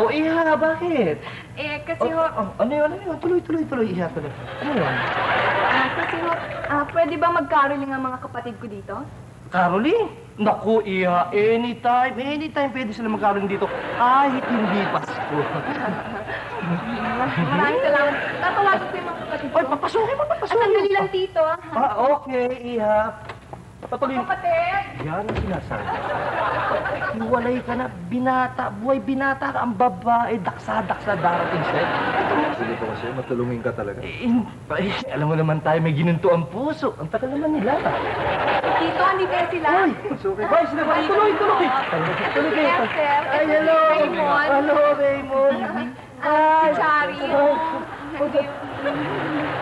Oh, Iha, bakit? Eh, kasi Oh, ho, oh, ano yun, ano yun? Tuloy, tuloy, tuloy, Iha, tuloy. Ano yun? ah, kasi ho, ah, pwede ba mag-caroling ang mga kapatid ko dito? Caroling? Naku, Iha, anytime, anytime pwede sila magkaroon dito. Kahit hindi Pasko. Maraming salamat. Tatawagin ko yung mga kapatid ko. Ay, papasukin mo, At papasukin sandali mo. lang, Tito. ah. Ah, okay, Iha. Patuloy. Kapatid! Yan ang sinasabi. Hiwalay ka na, binata, buhay binata ka, ang babae, daksa-daksa darating siya. Sige po kasi, matulungin ka talaga. Eh, eh, alam mo naman tayo, may ginunto ang puso. Ang tagal naman nila. Tito, andito na sila. Ay, Ay, sila ba? Tuloy, tuloy. Tuloy kayo. Ay, hello. Raymond. Hello, Raymond.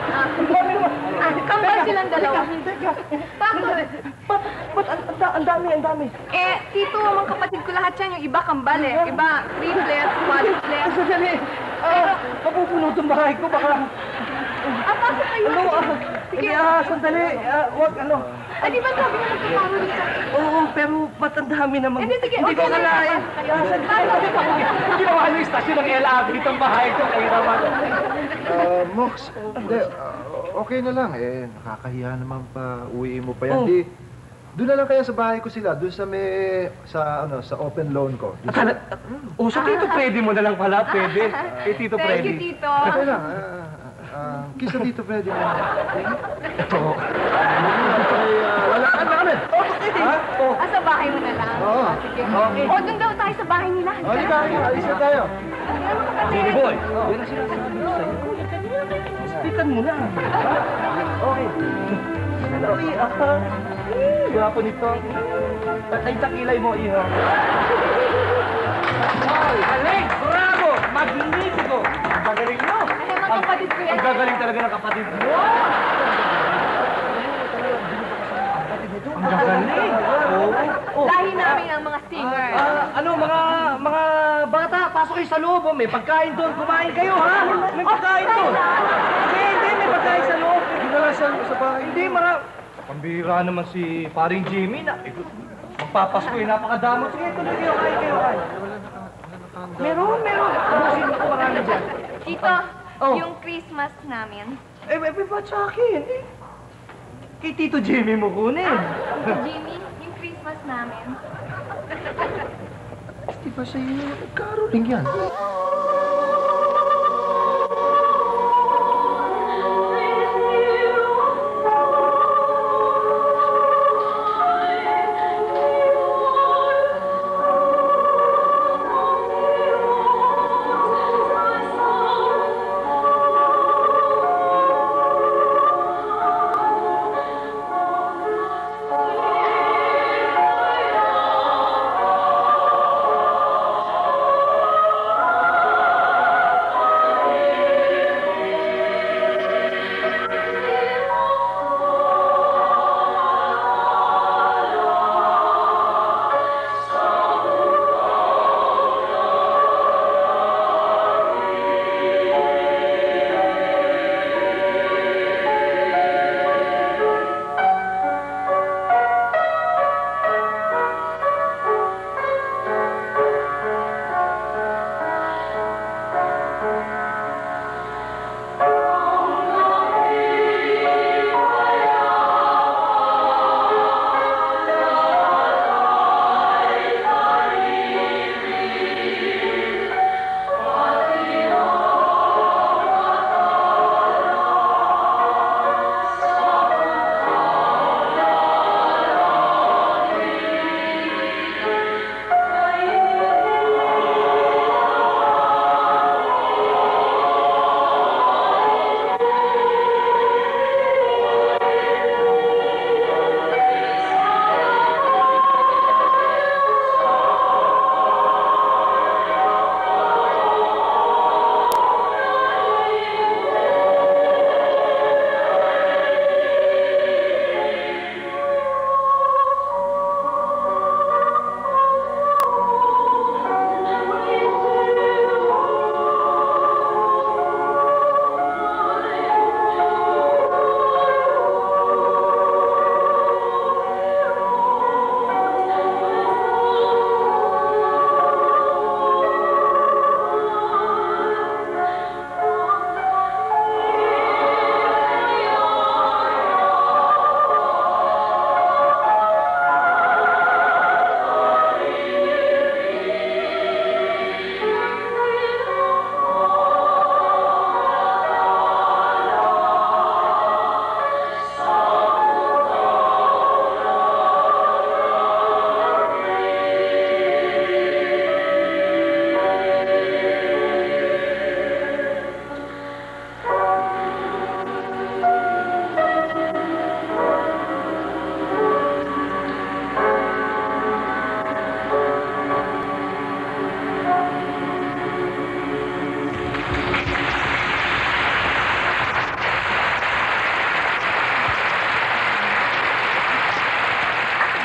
Ah, kambal silang dalawa. Bakit? Ba't, ba't, ang, ang, da- ang dami, ang dami. Eh, Tito, mga kapatid ko lahat yan. Yung iba kambal eh. Iba, triplets, quadruplets. Sandali. Ah, mapupuno itong bahay ko, baka... Ah, pasok kayo. Ano, ah, sige, ah, sandali. Ah, wag, ano. Ah, di ba sabi nga magkakaroon ka? Pero ba't ang dami naman? Hindi, sige, Hindi ko. Ah. Hindi ko ano yung istasyon ng LRT itong bahay ko. Kaya naman. Ah, Mox, hindi, ah, okay na lang. Eh, nakakahiya naman pa. Uwiin mo pa yan. Oh. Di, doon na lang kaya sa bahay ko sila. Doon sa may, sa ano, sa open loan ko. Doon sa- Akala, oh, so Tito Freddy mo na lang pala, pwede. Kay Tito Thank you, Freddy. Tito. Okay lang. Kiss na dito, Freddy. Oo. Ay, ah, wala ka na kami. Ha? Oh. Ah, sa bahay mo na lang. Oo. Ah, sige. Okay. O, doon daw tayo sa bahay nila. Oh, di ba? Alis na tayo. Baby boy. Yan ang sinasabi ko sa'yo. Speakan mo na. Okay. Hello, Iha. Gwapo nito. Ay, takilay mo, Iha. Ay, galing! Bravo! Magnifico! Kapatid ko yan. Ang gagaling talaga ng kapatid mo! Ang gagaling! Oh. Lahi namin ang mga singer. Ah, ano, mga mga bata, pasok kayo sa loob. oh. May pagkain doon. Kumain kayo, ha? May pagkain doon. Hindi, hindi. May pagkain sa loob. Hindi na lang siya sa bahay. Hindi, mara... Pambira naman si paring Jimmy na. Eh, Magpapasko eh, napakadamot. Sige, tuloy kayo, kain kayo, kain. Meron, meron. Busin ako marami dyan. Tito, Oh. yung Christmas namin. Eh, eh, ba't sa akin? Eh, kay Tito Jimmy mo kunin. Tito Jimmy, yung Christmas namin. Di ba sa iyo? Caroling yan.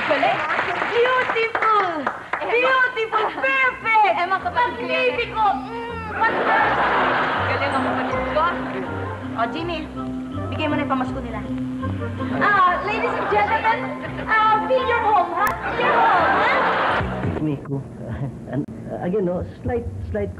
Balik. Beautiful! Eh, Beautiful! Perfect! Eh, Emma, kapag Pag-baby ko! Mm, Galing ang kapatid ko. O, Jimmy, bigay mo na yung pamasko nila. Ah, ladies and gentlemen, ah, feel your home, ha? Feel your home, ha? Miko, again, no, slight, slight